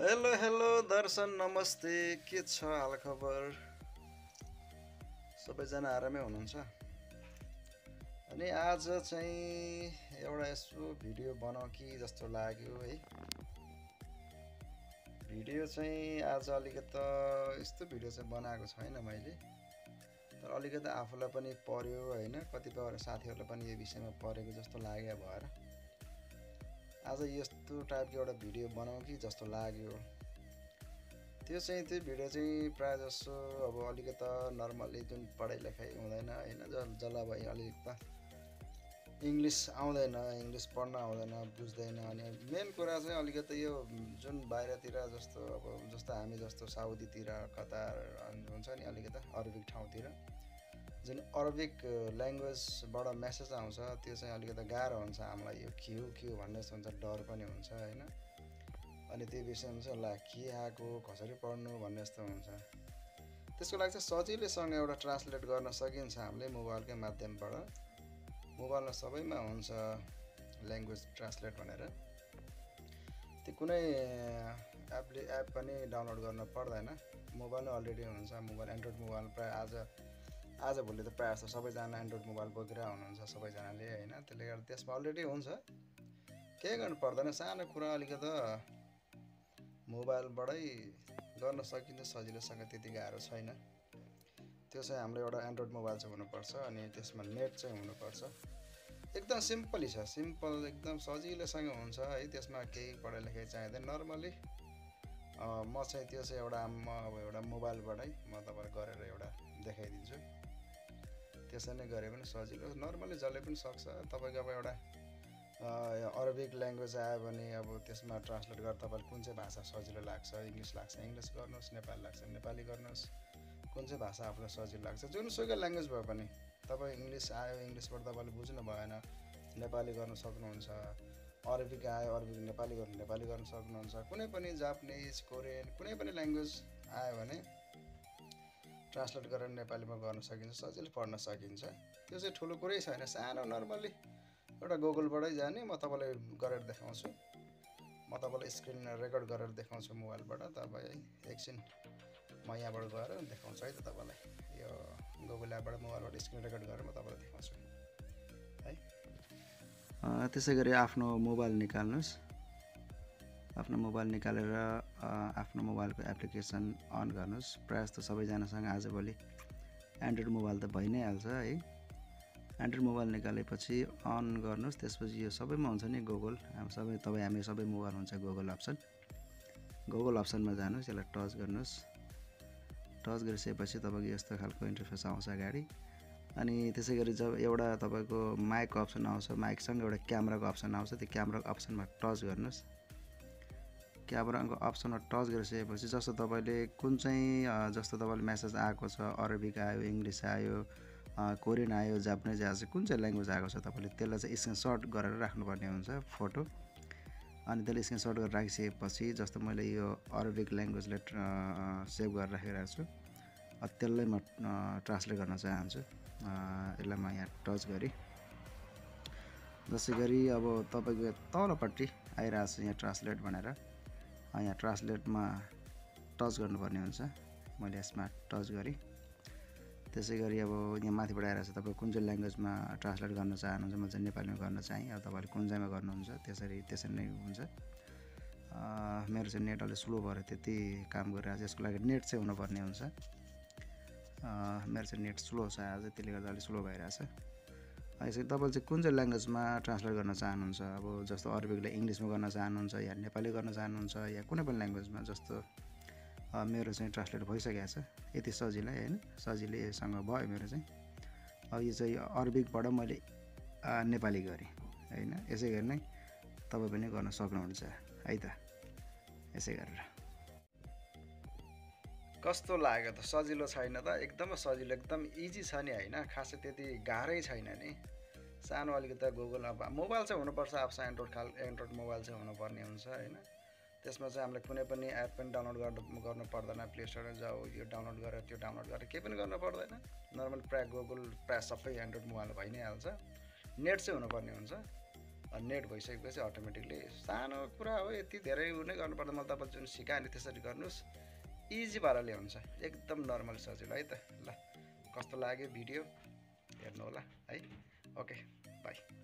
Hello hello दर्शन नमस्ते। के छ हालखबर सबैजना आरामै हुनुहुन्छ? अनि आज चाहिँ एउटा यसो भिडियो बनाऊ कि जस्तो लाग्यो है। भिडियो चाहिँ आज अलिकति यस्तो भिडियो चाहिँ बनाएको छैन मैले। तर अलिकति आफूलाई पनि पर्यो होइन? कतिपय साथीहरूलाई पनि यो विषयमा परेको जस्तो लाग्यो भएर। आज यस्तो टाइपको एउटा भिडियो बनाउँ कि जस्तो लाग्यो। त्यो चाहिँ त्यो भिडियो चाहिँ प्रायः जसो अब अलिकति नर्मल्ली जुन पढाइ लेखाइ हुँदैन होइन? जसलाई भयो अलिक इङ्ग्लिस आउँदैन इङ्ग्लिस पढ्न आउँदैन बुझ्दैन। अनि मेन कुरा चाहिँ अलिकति यो जुन बाहिरतिर जस्तो अब जस्तो हामी जस्तो साउदीतिर कतार हुन्छ नि अलिकति अरबिक ठाउँतिर। जुन अरबिक ल्याङ्ग्वेजबाट मेसेज आउँछ त्यो चाहिँ अलिकति गाह्रो हुन्छ हामीलाई यो के हो के हो भन्ने जस्तो हुन्छ डर पनि हुन्छ होइन? अनि त्यो विषयमा चाहिँ ल के आएको कसरी पढ्नु भन्ने जस्तो हुन्छ। त्यसको लागि चाहिँ सजिलैसँग एउटा ट्रान्सलेट गर्न सकिन्छ हामीले मोबाइलकै माध्यमबाट। मोबाइलमा सबैमा हुन्छ ल्याङ्ग्वेज ट्रान्सलेट भनेर। त्यो कुनै एपले एप पनि डाउनलोड गर्न पर्दैन। मोबाइलमै अलरेडी हुन्छ मोबाइल एन्ड्रोइड मोबाइल प्रायः आज आजभोलि त प्रायः जस्तो सबैजना एन्ड्रोइड मोबाइल बोकेर हुनुहुन्छ सबैजनाले होइन? त्यसले गर्दा त्यसमा अलरेडी हुन्छ। केही गर्नु पर्दैन। सानो कुरा अलिकति मोबाइलबाटै गर्न सकिन्छ सजिलोसँग त्यति गाह्रो छैन। त्यो चाहिँ हाम्रो एउटा एन्ड्रोइड मोबाइल चाहिँ हुनुपर्छ अनि त्यसमा नेट चाहिँ हुनुपर्छ। एकदम सिम्पली छ। सिम्पल एकदम सजिलोसँग हुन्छ है? त्यसमा केही पढाइ लेखाइ चाहिँदैन नर्मली म चाहिँ त्यो चाहिँ एउटा म अब एउटा मोबाइलबाटै म तपाईँलाई गरेर एउटा देखाइदिन्छु। त्यसरी नै गरे पनि सजिलो। नर्मली जसले पनि सक्छ तपाईँको अब एउटा अरबिक ल्याङ्ग्वेज आयो भने अब त्यसमा ट्रान्सलेट गरेर तपाईँले कुन चाहिँ भाषा सजिलो लाग्छ? इङ्ग्लिस लाग्छ इङ्ग्लिस गर्नुहोस् नेपाली लाग्छ नेपाली गर्नुहोस्। कुन चाहिँ भाषा आफूलाई सजिलो लाग्छ? जुनसुकै ल्याङ्ग्वेज भए पनि तपाईँ इङ्ग्लिस आयो इङ्ग्लिसबाट तपाईँले बुझ्नु भएन नेपाली गर्न सक्नुहुन्छ। अरबिक आयो अरबिक नेपाली गर्नु नेपाली गर्न सक्नुहुन्छ। कुनै पनि जापानिज कोरियन कुनै पनि ल्याङ्ग्वेज आयो भने ट्रान्सलेट गरेर नेपालीमा गर्न सकिन्छ सजिलै पढ्न सकिन्छ। त्यो चाहिँ ठुलो कुरै छैन सानो नर्मल्ली एउटा गुगलबाटै जाने म तपाईँलाई गरेर देखाउँछु। म तपाईँलाई स्क्रिन रेकर्ड गरेर देखाउँछु मोबाइलबाट तपाईँ एकछिन म यहाँबाट गएर देखाउँछु है त तपाईँलाई। यो गुगल एपबाट मोबाइलबाट स्क्रिन रेकर्ड गरेर म तपाईँलाई देखाउँछु। है? त्यसै गरी आफ्नो मोबाइल निकाल्नुहोस्। आफ्नो मोबाइल निकालेर आफ्नो मोबाइलको एप्लिकेसन अन गर्नुहोस्। प्रायः जस्तो सबैजनासँग आजभोलि एन्ड्रोइड मोबाइल त भइ नै हाल्छ है। एन्ड्रोइड मोबाइल निकालेपछि अन गर्नुहोस् त्यसपछि यो सबैमा हुन्छ नि गुगल सबै तपाईँ हामी सबै मोबाइल हुन्छ गुगल अप्सन। गुगल अप्सनमा जानुहोस् यसलाई टच गर्नुहोस्। टच गरिसकेपछि तपाईँको यस्तो खालको इन्टरफेस आउँछ अगाडि। अनि त्यसै गरी जब एउटा तपाईँको माइकको अप्सन आउँछ माइकसँग एउटा क्यामेराको अप्सन आउँछ त्यो क्यामेराको अप्सनमा टच गर्नुहोस्। क्यामेराको अप्सनमा टच गरिसकेपछि जस्तो तपाईँले कुन चाहिँ जस्तो तपाईँले मेसेज आएको छ अरबिक आयो इङ्ग्लिस आयो कोरियन आयो जापानिज आयो कुन चाहिँ ल्याङ्ग्वेज आएको छ तपाईँले त्यसलाई चाहिँ स्क्रिनसट गरेर राख्नुपर्ने हुन्छ फोटो। अनि त्यसले स्क्रिनसट गरेर राखिसकेपछि जस्तो मैले यो अरबिक ल्याङ्ग्वेजलाई सेभ गरेर राखिरहेको छु त्यसलाई म ट्रान्सलेट गर्न चाहन्छु। यसलाई म यहाँ टच गरेँ। जसै गरी अब तपाईँको तलपट्टि आइरहेको छ यहाँ ट्रान्सलेट भनेर। यहाँ ट्रान्सलेटमा टच गर्नुपर्ने हुन्छ। मैले यसमा टच गरेँ। त्यसै गरी अब यहाँ माथिबाट आइरहेको छ तपाईँ कुन चाहिँ ल्याङ्ग्वेजमा ट्रान्सलेट गर्न चाहनुहुन्छ म चाहिँ नेपालीमा गर्न चाहेँ। अब तपाईँले कुन चाहिँमा गर्नुहुन्छ त्यसरी त्यसरी नै हुन्छ। मेरो चाहिँ नेट अलिक स्लो भएर त्यति काम गरिरहेको यसको लागि नेट चाहिँ हुनुपर्ने हुन्छ। मेरो चाहिँ नेट स्लो छ आज त्यसले गर्दा अलिक स्लो भइरहेछ। यसरी तपाईँले चाहिँ कुन चाहिँ ल्याङ्ग्वेजमा ट्रान्सलेट गर्न चाहनुहुन्छ? अब जस्तो अरबिकलाई इङ्ग्लिसमा गर्न चाहनुहुन्छ या नेपाली गर्न चाहनुहुन्छ या कुनै पनि ल्याङ्ग्वेजमा जस्तो मेरो चाहिँ ट्रान्सलेट भइसकेको छ। यति सजिलै होइन? सजिलैसँग भयो मेरो चाहिँ। अब यो चाहिँ अरबिकबाट मैले नेपाली गरेँ होइन? यसै गरी नै तपाईँ पनि गर्न सक्नुहुन्छ। है त? यसै गरेर। कस्तो लाग्यो त? सजिलो छैन त? एकदमै सजिलो एकदम इजी छ नि होइन? खासै त्यति गाह्रै छैन नि। सानो अलिकति गुगल अब मोबाइल चाहिँ हुनुपर्छ अब एन्ड्रोइड खाल एन्ड्रोइड मोबाइल चाहिँ हुनुपर्ने हुन्छ होइन। त्यसमा चाहिँ हामीले कुनै पनि एप पनि डाउनलोड गर्नु गर्नु पर्दैन। प्ले स्टोरमा जाऊ यो डाउनलोड गरेर त्यो डाउनलोड गरेर केही पनि गर्नु पर्दैन। नर्मल प्रायः गुगल प्रायः सबै एन्ड्रोइड मोबाइल भइ नै हाल्छ नेट चाहिँ हुनुपर्ने हुन्छ। नेट भइसकेपछि अटोमेटिकली सानो कुरा हो यति धेरै उ नै गर्नुपर्दा मैले तपाईँले जुन सिकाएँ त्यसरी गर्नुहोस्। इजी पाराले हुन्छ। एकदम नर्मल सजिलो है त। ल कस्तो लाग्यो भिडियो? हेर्नु होला है। Okay bye.